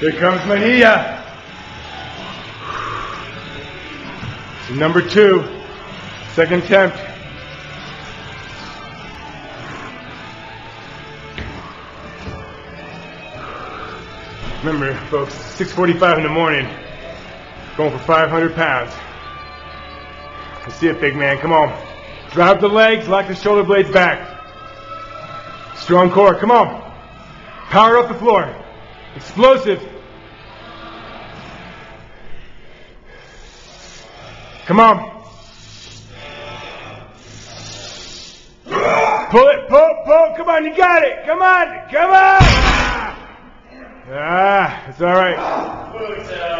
Here comes Mania. Number two, second attempt. Remember, folks, 6:45 in the morning, going for 500 pounds. Let's see it, big man. Come on. Drop the legs, lock the shoulder blades back. Strong core. Come on. Power up the floor. Explosive. Come on. Pull it, pull, pull. Come on, you got it. Come on, come on. Ah, it's all right.